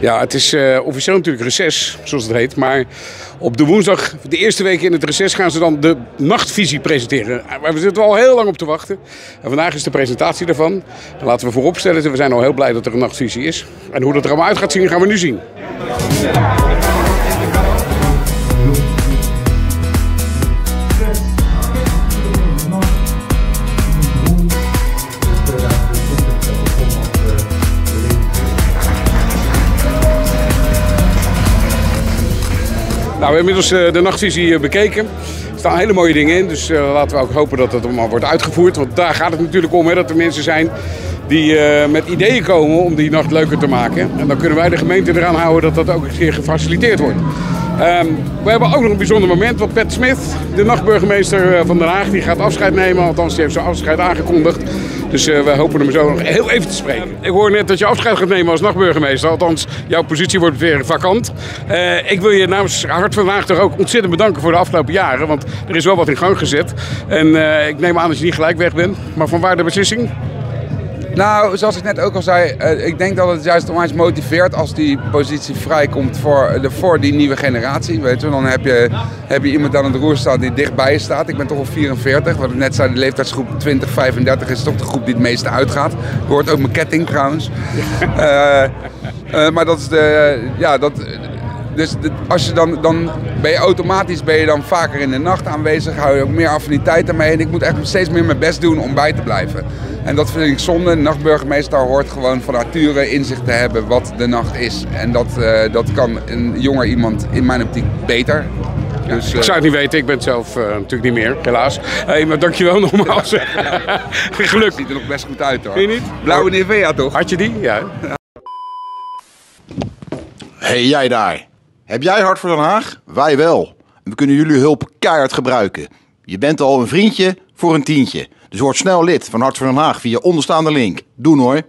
Ja, het is uh, officieel natuurlijk reces, zoals het heet. Maar op de woensdag, de eerste week in het reces, gaan ze dan de nachtvisie presenteren. Waar we zitten al heel lang op te wachten. En vandaag is de presentatie daarvan. Laten we vooropstellen, we zijn al heel blij dat er een nachtvisie is. En hoe dat er allemaal uit gaat zien, gaan we nu zien. Nou, we hebben inmiddels eh, de nachtvisie eh, bekeken. Er staan hele mooie dingen in, dus uh, laten we ook hopen dat het allemaal wordt uitgevoerd. Want daar gaat het natuurlijk om, hè, dat er mensen zijn die met ideeën komen om die nacht leuker te maken. En dan kunnen wij de gemeente eraan houden dat dat ook een keer gefaciliteerd wordt. Um, we hebben ook nog een bijzonder moment, want Pat Smith, de nachtburgemeester van Den Haag, die gaat afscheid nemen. Althans, die heeft zijn afscheid aangekondigd. Dus uh, we hopen hem zo nog heel even te spreken. Ik hoor net dat je afscheid gaat nemen als nachtburgemeester. Althans, jouw positie wordt weer vakant. Uh, ik wil je namens Hart van Haag toch ook ontzettend bedanken voor de afgelopen jaren. Want er is wel wat in gang gezet. En uh, ik neem aan dat je niet gelijk weg bent. Maar van waar de beslissing? Nou, zoals ik net ook al zei, uh, ik denk dat het juist onwijs motiveert als die positie vrijkomt voor, de, voor die nieuwe generatie. Weet je, dan heb je, heb je iemand aan het roer staan die dichtbij je staat. Ik ben toch al 44, wat ik net zei, de leeftijdsgroep 20-35 is toch de groep die het meeste uitgaat. Je hoort ook mijn ketting trouwens. uh, uh, maar dat is de, ja, dat, dus als je dan, dan ben je automatisch ben je dan vaker in de nacht aanwezig, hou je ook meer affiniteit ermee. En ik moet echt steeds meer mijn best doen om bij te blijven. En dat vind ik zonde. Een nachtburgemeester hoort gewoon van nature inzicht te hebben wat de nacht is. En dat, uh, dat kan een jonger iemand in mijn optiek beter. Dus, uh... ik zou het niet weten, ik ben het zelf uh, natuurlijk niet meer, helaas. Hey, maar dankjewel nogmaals. Geluk. Ziet er nog best goed uit hoor. Vind je niet? Blauwe Nivea toch? Had je die? Ja. Hey jij daar. Heb jij Hart voor Den Haag? Wij wel. En we kunnen jullie hulp keihard gebruiken. Je bent al een vriendje voor een tientje. Dus word snel lid van Hart voor Den Haag via onderstaande link. Doen hoor.